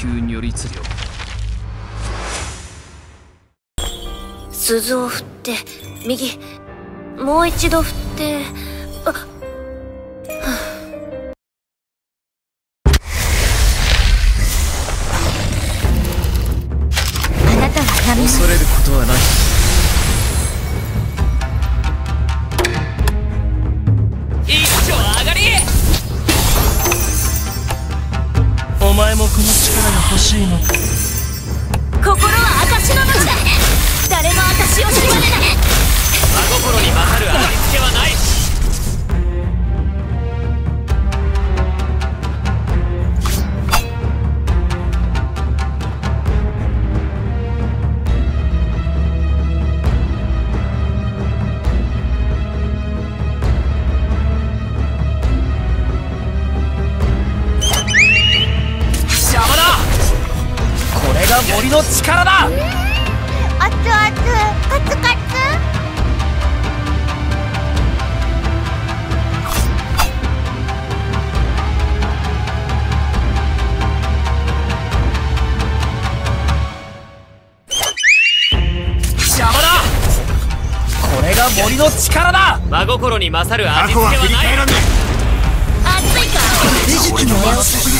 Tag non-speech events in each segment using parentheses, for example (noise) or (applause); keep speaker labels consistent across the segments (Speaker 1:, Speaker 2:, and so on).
Speaker 1: 球如律令
Speaker 2: 鈴を振って右もう一度振ってああ。なたは波の
Speaker 1: 恐れることはない
Speaker 3: しい
Speaker 2: 心は証の命だ。誰も証を知られない。
Speaker 3: 真心に勝る当たり付けはないの力だ。
Speaker 2: 熱々カツカツ。
Speaker 3: 邪魔だ。これが森の力だ。真心に勝る味付けはない。
Speaker 2: 熱いか水木の目を閉じなさ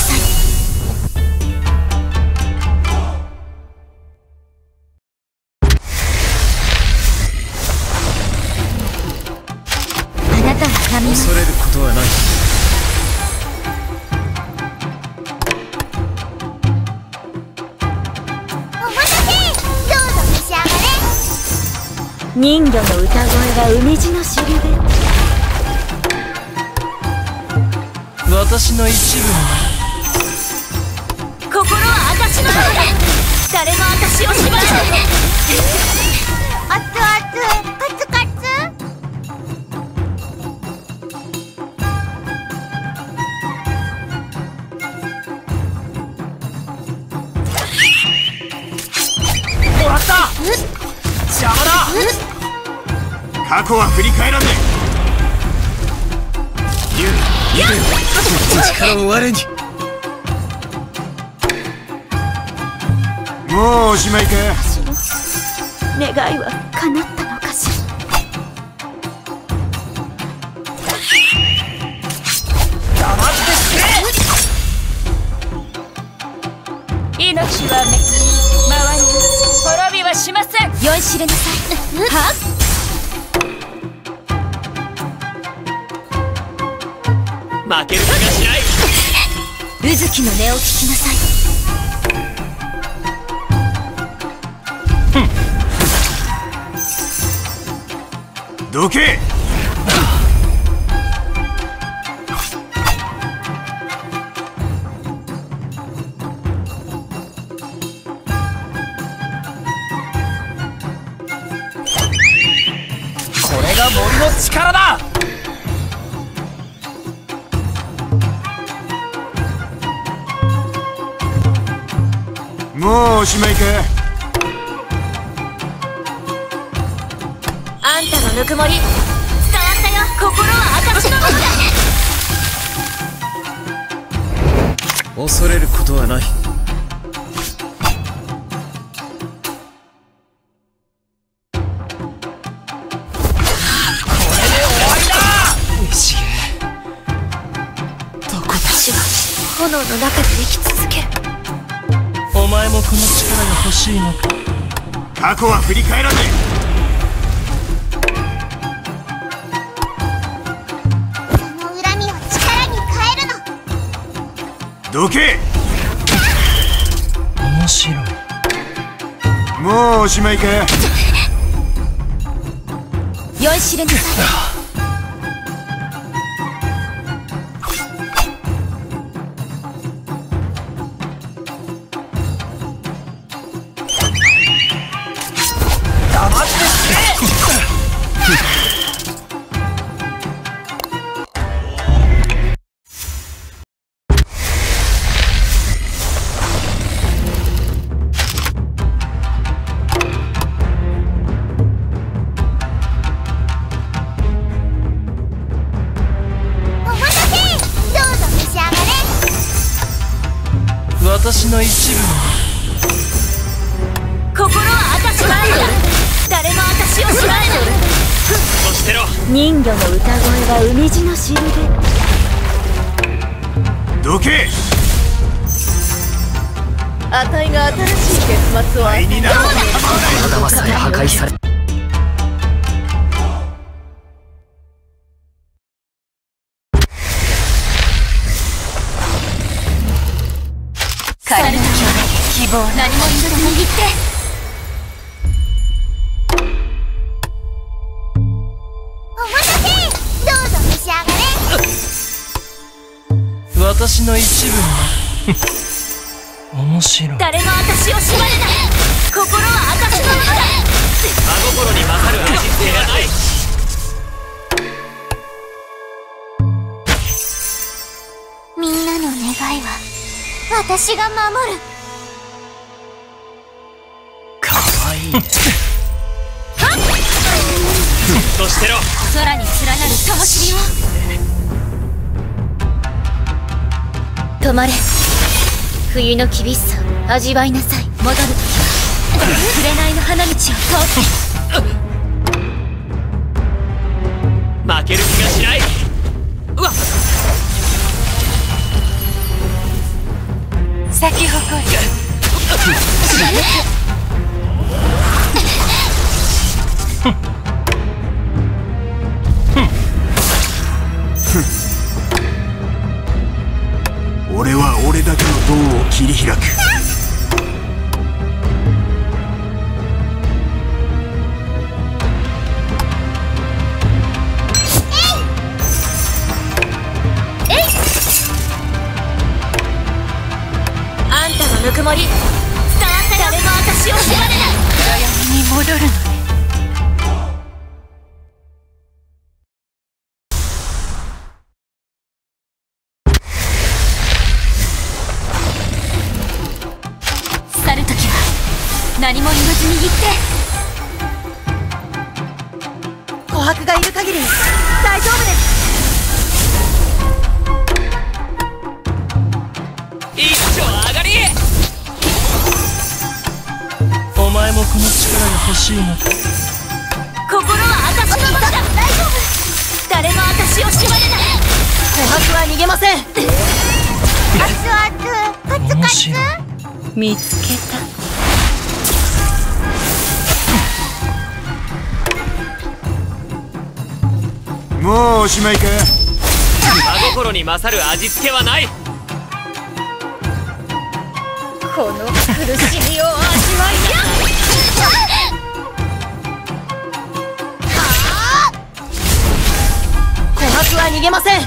Speaker 2: 人魚の歌声が海地の主流で。
Speaker 3: 私の一部。に
Speaker 2: 心は私の。ものだ誰も私を縛らない熱々
Speaker 4: 過去は振り返らねえ。
Speaker 1: 力を我に
Speaker 4: もうおしまいか
Speaker 2: 願いは叶ったのかしら
Speaker 3: 黙ってくれ
Speaker 2: 命はめ回ります滅びはしません酔いしれなさいはっ
Speaker 3: 負ける気がしない。
Speaker 2: 宇月の音を聞きなさい。
Speaker 4: どけ。
Speaker 3: これが森の力だ
Speaker 4: もうおしまいか。
Speaker 2: あんたのぬくもり伝わったよ。心は証のものだ
Speaker 1: 恐れることはない。
Speaker 2: 炎の中で生き続ける
Speaker 3: お前もこの力が欲しいのか。
Speaker 4: 過去は振り返らね
Speaker 2: その恨みを力に変えるの。
Speaker 4: えどけ。
Speaker 3: 面白い。
Speaker 4: もうおしまいか。
Speaker 2: 酔いしれなさい
Speaker 3: してろ。
Speaker 2: 人魚の歌声は海地のしるべ。
Speaker 4: どけ。
Speaker 2: あたいが新しい結末を
Speaker 4: 倍になろう
Speaker 1: 体はさえ破壊され
Speaker 2: 希望。何も一度握って
Speaker 3: 私の一部面白い。
Speaker 2: 誰も私を縛れない心は私のものだ。
Speaker 3: 真心に勝る味付けがない。
Speaker 2: みんなの願いは私が守る。
Speaker 1: かわいいね。(laughs) (laughs) (laughs)
Speaker 3: そしてろ。
Speaker 2: 空に連なる灯火を止まれ。冬の厳しさを味わいなさい。戻る。ときは紅の花道を通って
Speaker 3: 負ける気がしない。うわ。っ
Speaker 2: 咲き誇る
Speaker 4: 俺は俺だけの道を切り開く。
Speaker 2: あんたのぬくもり。伝わったよ誰も私を縛れない暗闇に戻るの琥珀がいる限り大丈夫です
Speaker 3: 一丁上がりお前もこの力が欲しいのか
Speaker 2: 心は私のものだ大丈夫誰も私を縛れな。い琥珀は逃げません。(laughs) 熱々カ
Speaker 3: 面白い。
Speaker 2: 見つけた
Speaker 4: もうおしまいか？
Speaker 3: 真心に勝る味付けはない。
Speaker 2: この苦しみを味わいな。琥珀は逃げません。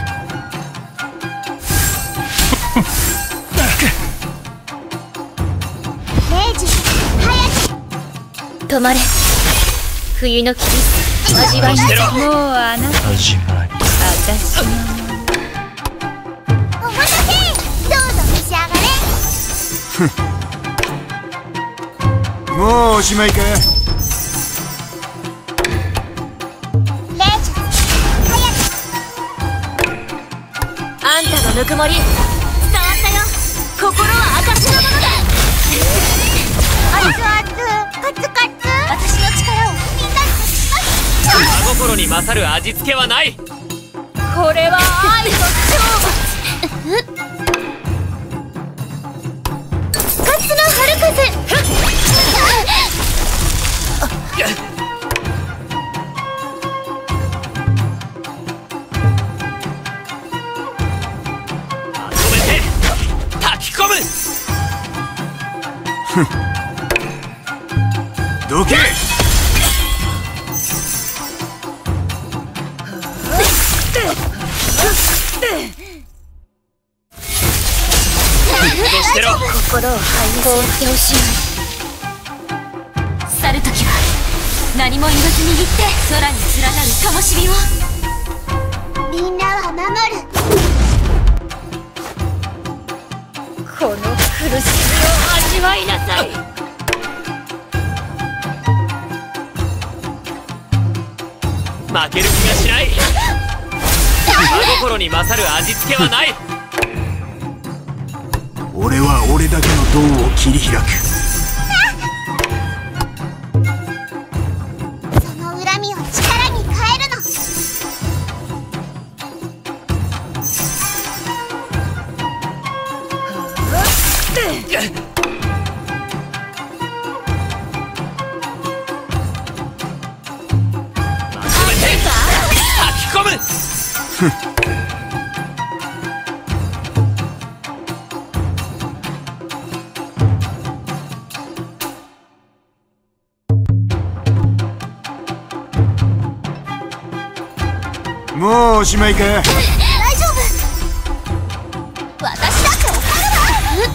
Speaker 2: 止まれ。冬の厳しさ味わいなもうあなた
Speaker 3: 始まり
Speaker 2: 私のお待たせどうぞ召し上がれ
Speaker 4: もうおしまいか
Speaker 2: あんたのぬくもり。
Speaker 3: 真心に勝る味付けはない。
Speaker 2: これは愛の勝負。カツの春風。(laughs)
Speaker 3: まとめて。炊き込む
Speaker 4: どけ。
Speaker 2: 放っておしい去るときは何も言わず握って空に連なる灯火をみんなは守るこの苦しみを味わいなさい
Speaker 3: 負ける気がしない真心に勝る味付けはない
Speaker 4: 俺は俺だけの道を切り開く。
Speaker 2: その恨みを力に変えるの。
Speaker 3: 吐き込む (laughs)
Speaker 4: おしまいか
Speaker 2: 大丈夫。私だってわかるわ。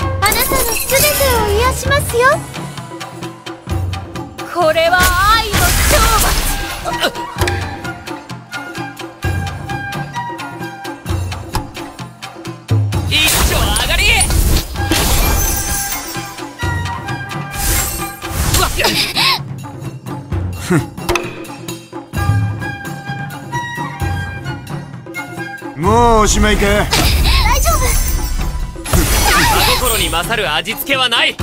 Speaker 2: あなたの全てを癒しますよ。これは愛の懲罰
Speaker 3: 一丁上がり。うわっ
Speaker 4: もうおしまいか。
Speaker 2: 大丈夫
Speaker 3: 真心に勝る味付けはない。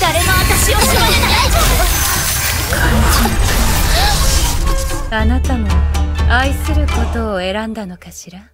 Speaker 2: 誰も私を縛れない。大丈夫
Speaker 5: あなたも愛することを選んだのかしら？